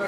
Uh,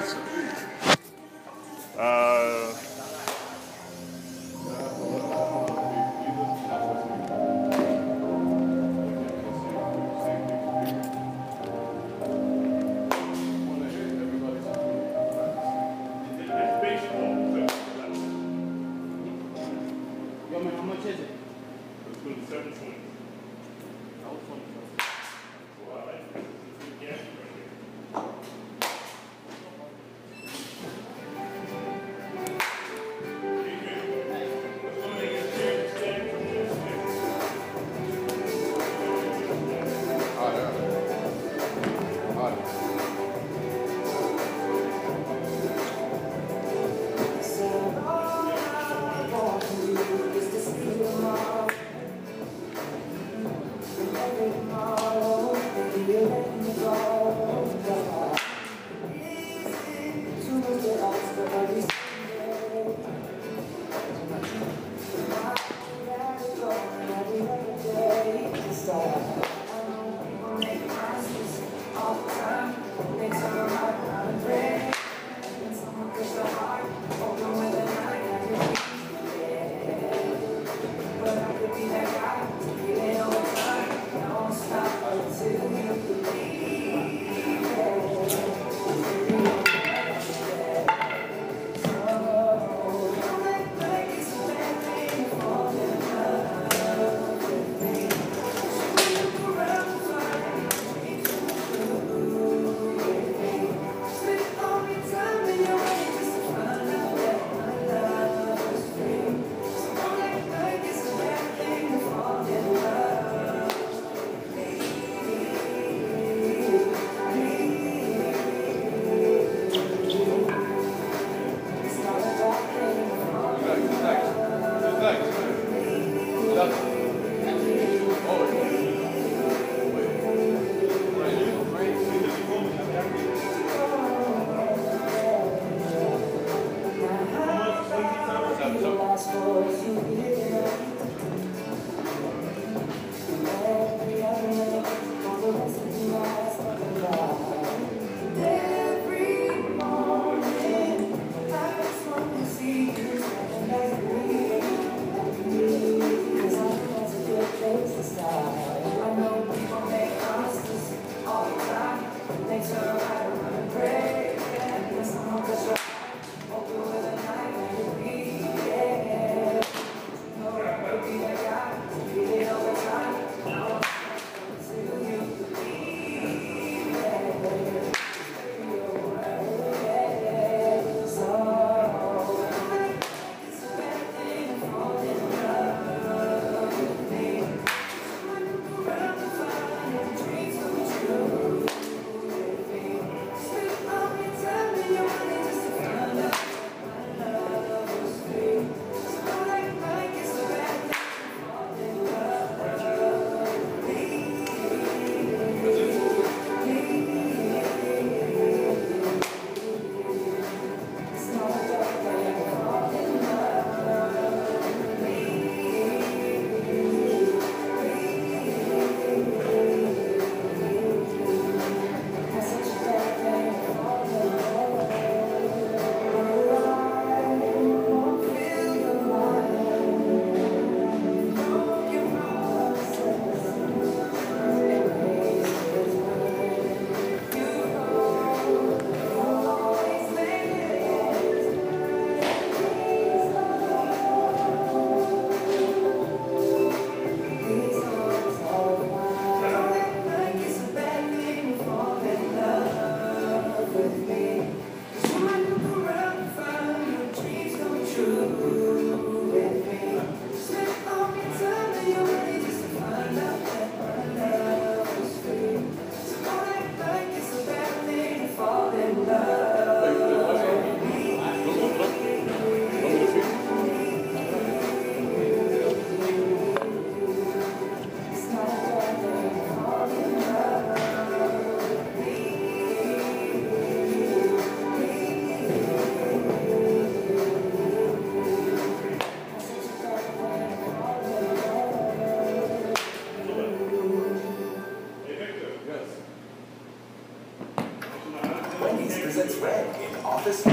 office.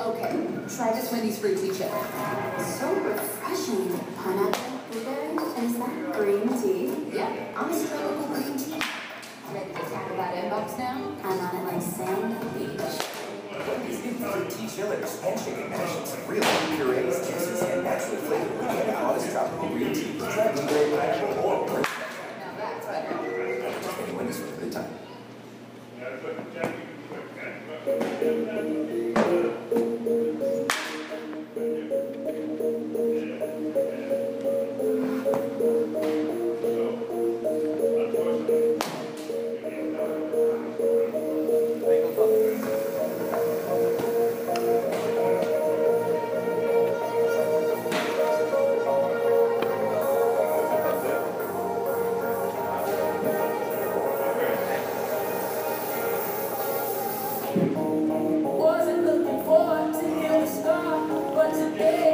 Okay, try this Wendy's fruit tea chili. So refreshing. Pineapple, blueberry, and is that green tea? Yep, I'm a tropical green tea. Ready to tackle that inbox now? I'm on it like sand beach. Wendy's new fruit tea chillers and chicken mashes. Real purees, juices, and natural flavor with the hottest tropical green tea. Try blueberry, pineapple, or Wasn't